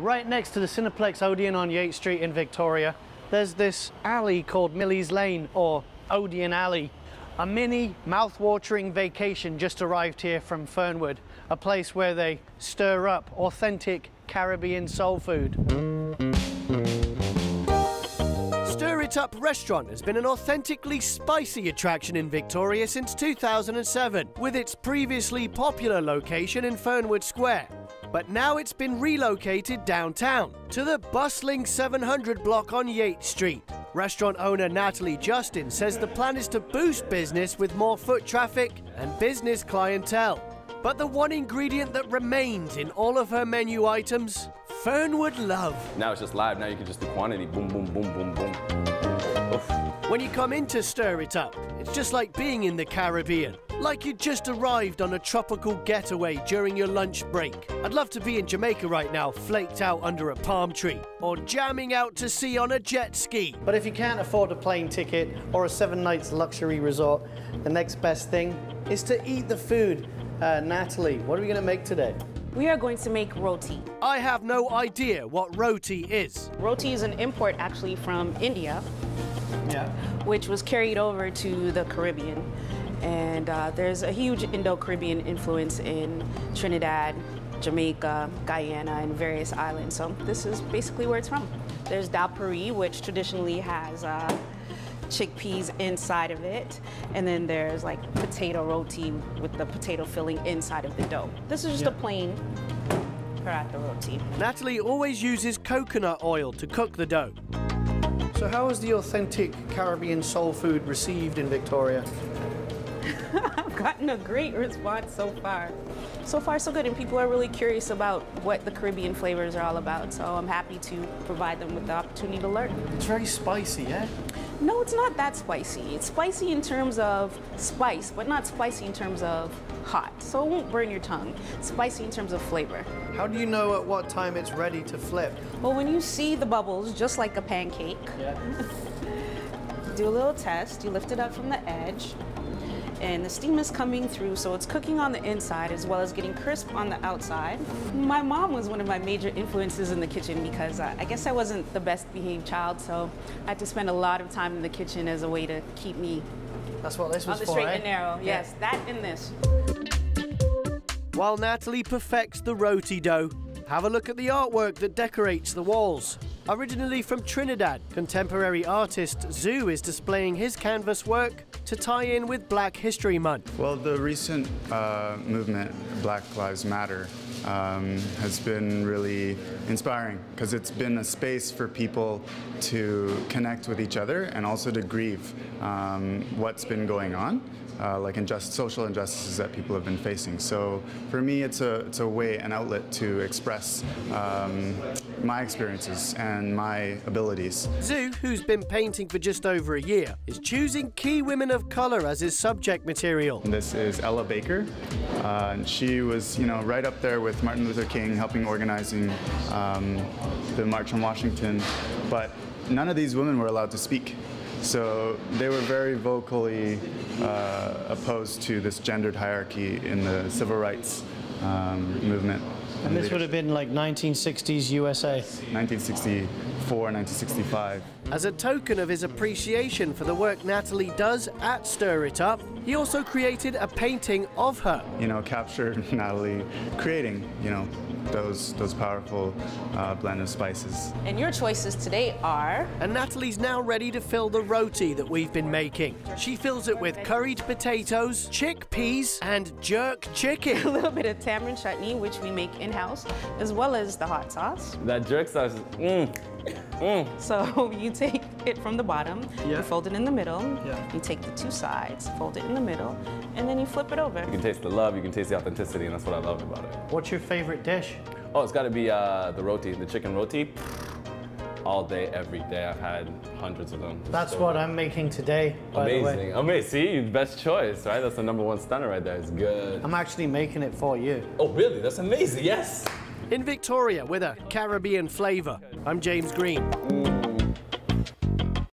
Right next to the Cineplex Odeon on Yates Street in Victoria, there's this alley called Millie's Lane or Odeon Alley. A mini, mouth-watering vacation just arrived here from Fernwood, a place where they stir up authentic Caribbean soul food. Stir It Up restaurant has been an authentically spicy attraction in Victoria since 2007, with its previously popular location in Fernwood Square. But now it's been relocated downtown to the bustling 700 block on Yates Street. Restaurant owner Natalie Justin says the plan is to boost business with more foot traffic and business clientele. But the one ingredient that remains in all of her menu items Fernwood love. Now it's just live. Now you can just do quantity. Boom, boom, boom, boom, boom. Oof. When you come in to stir it up, it's just like being in the Caribbean. Like you just arrived on a tropical getaway during your lunch break. I'd love to be in Jamaica right now, flaked out under a palm tree, or jamming out to sea on a jet ski. But if you can't afford a plane ticket or a seven nights luxury resort, the next best thing is to eat the food. Uh, Natalie, what are we going to make today? We are going to make roti. I have no idea what roti is. Roti is an import actually from India, Yeah. which was carried over to the Caribbean. And uh, there's a huge Indo-Caribbean influence in Trinidad, Jamaica, Guyana, and various islands. So this is basically where it's from. There's dal puri, which traditionally has uh, chickpeas inside of it. And then there's like potato roti with the potato filling inside of the dough. This is just a plain paratha roti. Natalie always uses coconut oil to cook the dough. So how is the authentic Caribbean soul food received in Victoria? I've gotten a great response so far. So far, so good, and people are really curious about what the Caribbean flavors are all about. So I'm happy to provide them with the opportunity to learn. It's very spicy, yeah? No, it's not that spicy. It's spicy in terms of spice, but not spicy in terms of hot. So it won't burn your tongue. Spicy in terms of flavor. How do you know at what time it's ready to flip? Well, when you see the bubbles, just like a pancake, Yeah. do a little test. You lift it up from the edge, and the steam is coming through, so it's cooking on the inside as well as getting crisp on the outside. My mom was one of my major influences in the kitchen because uh, I guess I wasn't the best behaved child, so I had to spend a lot of time in the kitchen as a way to keep me That's what this was on the for, straight eh? and narrow. Yes, that and this. While Natalie perfects the roti dough, have a look at the artwork that decorates the walls. Originally from Trinidad, contemporary artist Zu is displaying his canvas work to tie in with Black History Month. Well, the recent uh, movement, Black Lives Matter, um, has been really inspiring because it's been a space for people to connect with each other and also to grieve um, what's been going on. Uh, like injust, social injustices that people have been facing. So for me, it's a it's a way, an outlet to express um, my experiences and my abilities. Zu, who's been painting for just over a year, is choosing key women of color as his subject material. This is Ella Baker. Uh, and she was, you know, right up there with Martin Luther King, helping organizing um, the March on Washington. But none of these women were allowed to speak. So they were very vocally uh, opposed to this gendered hierarchy in the civil rights um, movement. And this would have been like 1960s USA. 1964, 1965. As a token of his appreciation for the work Natalie does at Stir It Up, he also created a painting of her. You know, capture Natalie creating, you know, those those powerful uh, blend of spices. And your choices today are And Natalie's now ready to fill the roti that we've been making. She fills it with curried potatoes, chickpeas, and jerk chicken. a little bit of tamarind chutney, which we make in-house, as well as the hot sauce. That jerk sauce is, mm. So you take it from the bottom, Yeah. you fold it in the middle, Yeah. you take the two sides, fold it in the middle, and then you flip it over. You can taste the love, you can taste the authenticity, and that's what I love about it. What's your favorite dish? Oh, it's got to be uh, the roti, the chicken roti. All day, every day. I've had hundreds of them. That's So what I'm making today, by the way. Amazing. Amazing. See, best choice, right? That's the number one stunner right there. It's good. I'm actually making it for you. Oh, really? That's amazing. Yes. In Victoria with a Caribbean flavour, I'm James Green. Mm.